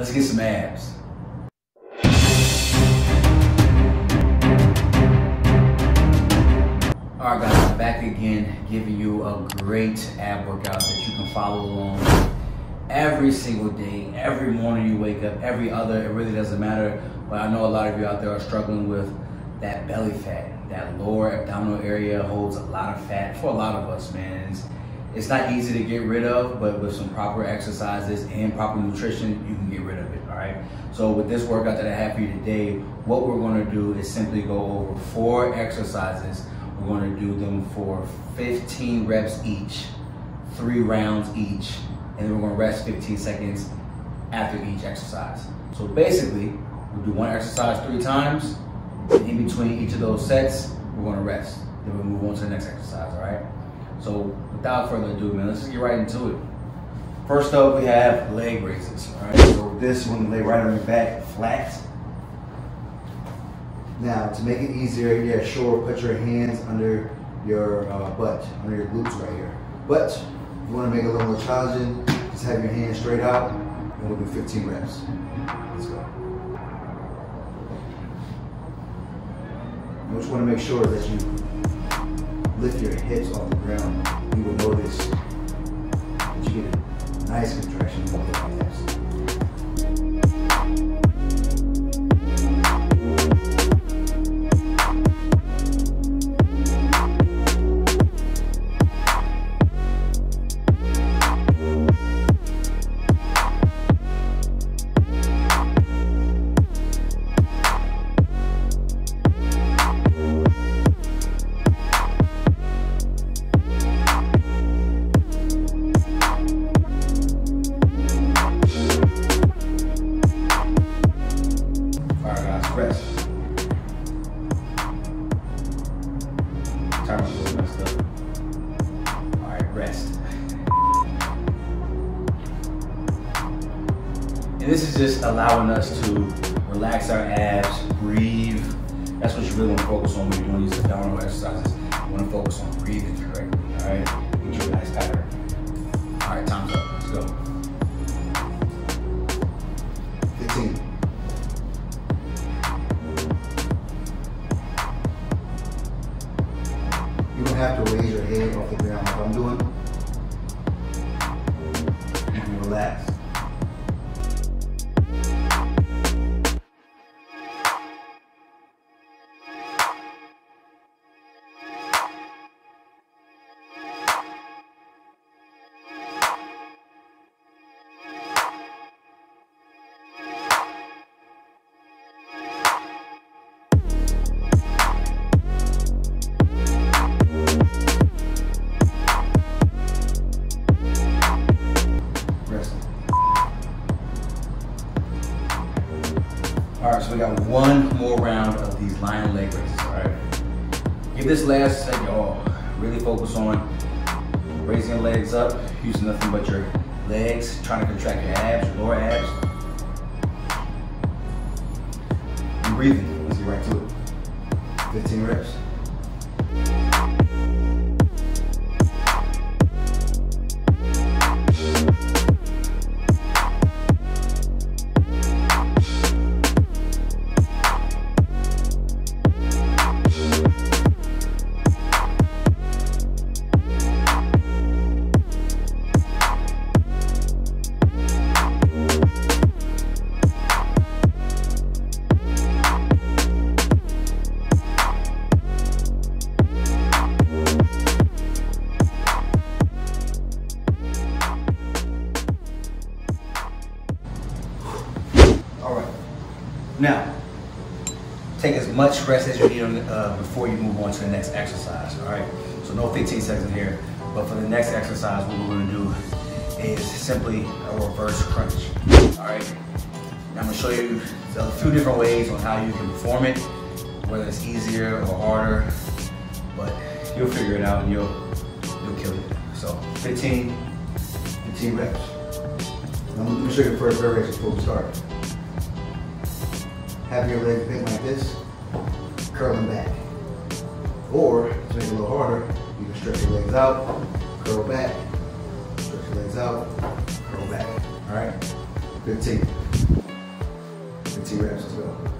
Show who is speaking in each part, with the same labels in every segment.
Speaker 1: Let's get some abs. All right, guys, back again, giving you a great ab workout that you can follow along every single day, every morning you wake up, every other, it really doesn't matter. But I know a lot of you out there are struggling with that belly fat. That lower abdominal area holds a lot of fat for a lot of us, man. It's, it's not easy to get rid of, but with some proper exercises and proper nutrition, you can get rid of it, all right? So with this workout that I have for you today, what we're gonna do is simply go over four exercises we're going to do them for 15 reps each, three rounds each, and then we're going to rest 15 seconds after each exercise. So basically, we'll do one exercise three times, in between each of those sets, we're going to rest. Then we'll move on to the next exercise, all right? So without further ado, man, let's just get right into it. First up, we have leg raises, all right? So this, to lay right on your back, flat,
Speaker 2: now, to make it easier, yeah, sure, put your hands under your uh, butt, under your glutes right here. But if you want to make it a little more challenging, just have your hands straight out, and we'll do 15 reps. Let's go. You just want to make sure that you lift your hips off the ground. You will notice that you get a nice contraction in the hips.
Speaker 1: Focus on when you're doing these abdominal exercises. You want to focus on breathing correctly, all right? Get you a nice pattern. All right, time's up, let's go. All right, so we got one more round of these lying leg raises, all right? Give this last set your all. Really focus on raising your legs up, using nothing but your legs, trying to contract your abs, your lower abs. And breathing, let's get right to it.
Speaker 2: 15 reps.
Speaker 1: Now, take as much rest as you need uh, before you move on to the next exercise, all right? So no 15 seconds here, but for the next exercise, what we're gonna do is simply a reverse crunch, all right? I'm gonna show you a few different ways on how you can perform it, whether it's easier or harder, but you'll figure it out and you'll, you'll kill it. So 15,
Speaker 2: 15 reps. Now, let me show you the first variation before we start have your legs bent like this, curl them back. Or, to make it a little harder, you can stretch your legs out, curl back, stretch your legs out, curl back. All right? 15. 15 reps, let's go.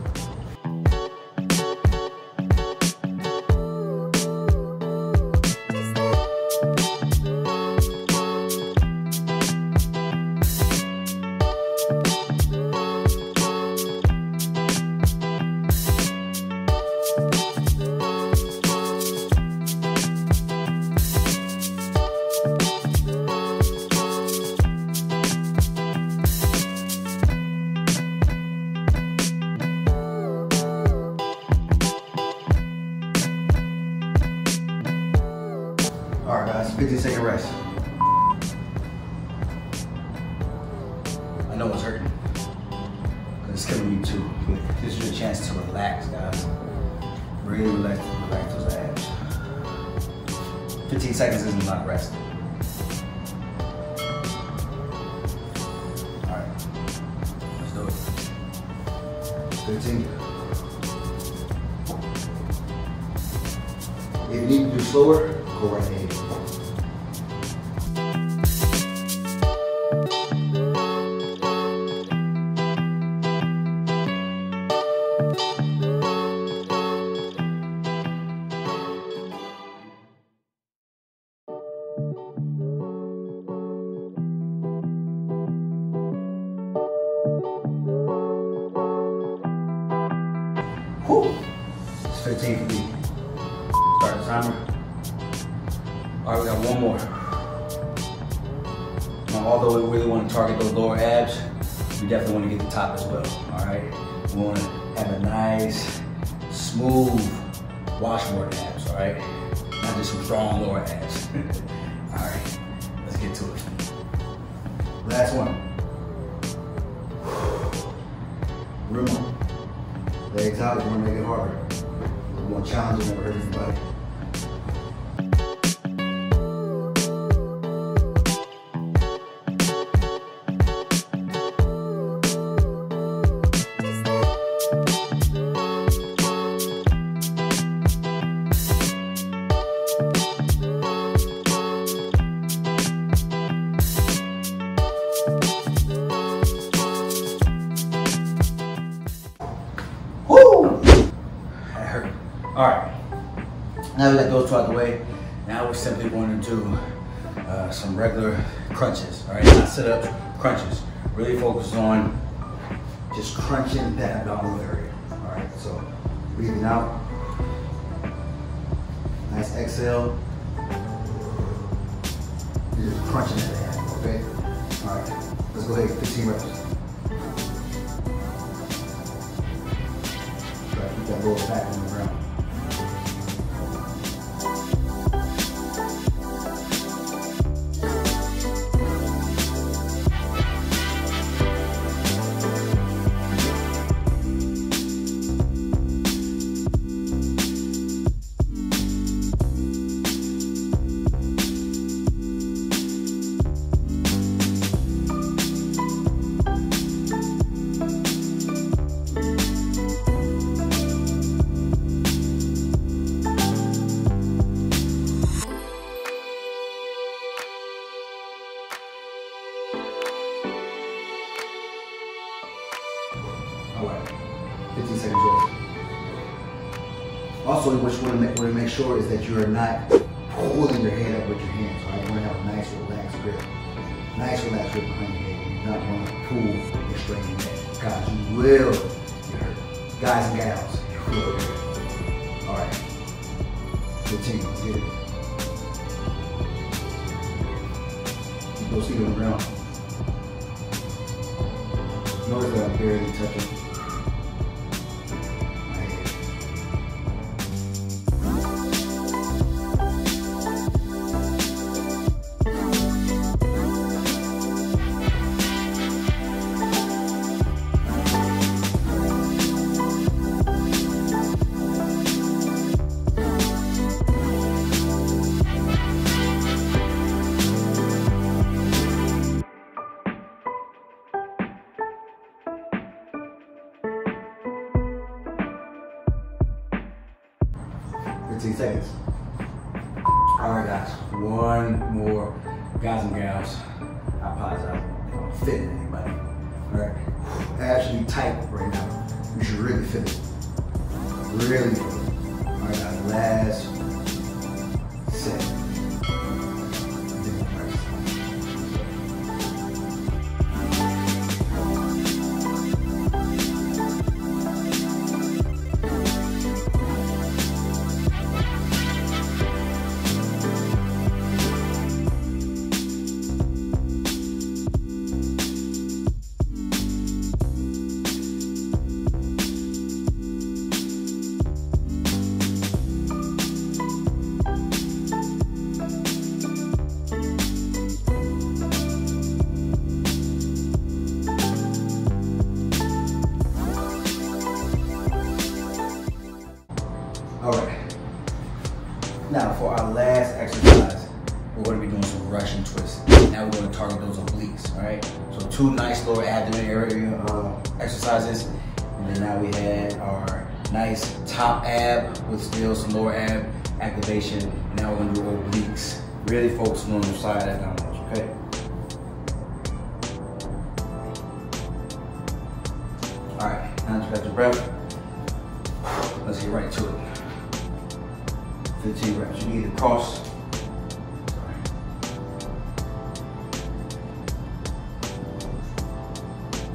Speaker 2: Guys, 15 second rest.
Speaker 1: I know it's hurting. Cause it's killing me too. But this is your chance to relax, guys. Really relax, relax those abs. 15 seconds isn't a rest. Alright. Let's do it.
Speaker 2: 15. If you need to do slower, go right ahead.
Speaker 1: It's 15 for me. Start the timer. All right, we got one more. Now, although we really want to target those lower abs, we definitely want to get the top as well. All right, we want to have a nice, smooth washboard abs. All right, not just some strong lower abs. all right, let's get to it.
Speaker 2: Last one. Remember, legs out, you want to make it harder. You challenging than it, never
Speaker 1: All right. Now we got those two out the way. Now we're simply going to do uh, some regular crunches. All right, not sit-ups, crunches. Really focus on
Speaker 2: Just crunching that abdominal area. All right, so breathing out. Nice exhale. You're just crunching at the okay? All right, let's go ahead, 15 reps. Try to keep that lower back on the ground. Also, what you want to make, sure is that you are not pulling your head up with your hands. Right, you want to have a nice relaxed grip. Nice relaxed grip behind your head. You do not want to pull and strain your neck. Guys, you will get hurt. Guys and gals, you will get hurt. All right, 15, let's get it. Keep those feet on the ground. Notice that I'm barely touching
Speaker 1: All right, guys. One more, guys and gals. I apologize if I'm offending anybody. All right.
Speaker 2: should tight right now. You should really feel it. Really. All right, guys, last Now for our last exercise, we're going to be doing some Russian twists. Now we're going to target those obliques. All right. So two nice lower abdomen area uh, exercises, and then now we had our nice top ab with still some lower ab activation. Now we're to do obliques. Really focusing on the side abdominals. Okay. All right. Now just got your breath. Let's get right to it. 15 reps. You need to cross.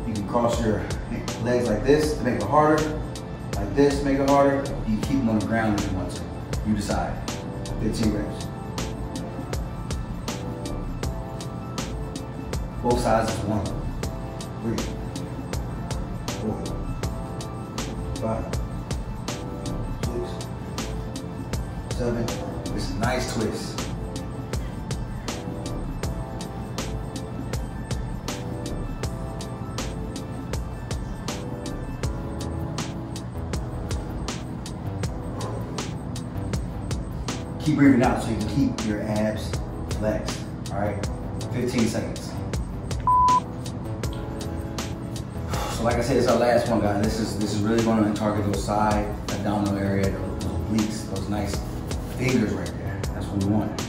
Speaker 2: You can cross your legs like this to make it harder. Like this make it harder. You keep them on the ground if you want to. You decide. 15 reps. Both sides is one. Three. Four. Five. It's a nice twist. Keep breathing out so you can keep your abs flexed. All right, 15 seconds. So like I said, it's our last one, guys. This is this is really going to target those side abdominal area, those, those obliques, those nice fingers right there. That's what we want.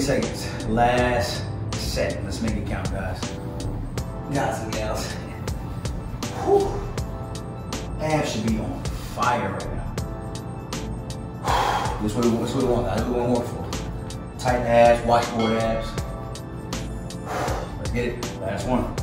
Speaker 2: 15 seconds. Last set. Let's make it count, guys. Guys and gals. Whew. Abs should be on fire right now. This is what we, this is what we want, guys. This is what we want for. Tight abs, washboard abs. Let's get it. Last one.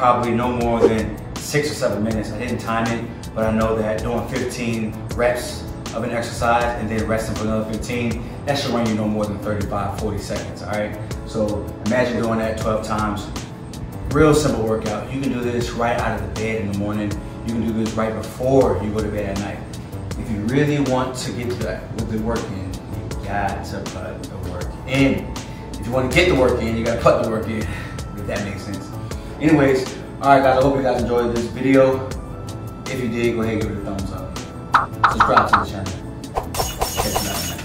Speaker 2: Probably no more than six or seven minutes. I didn't time it, but I know that doing 15 reps of an exercise and then resting for another 15, that should run you no more than 35, 40 seconds, all right? So imagine doing that 12 times. Real simple workout. You can do this right out of the bed in the morning. You can do this right before you go to bed at night. If you really want to get to that with the work in, you got to put the work in. If you want to get the work in, you got to put the work in, if that makes sense. Anyways, all right guys, I hope you guys enjoyed this video. If you did, go ahead and give it a thumbs up. Subscribe to the channel.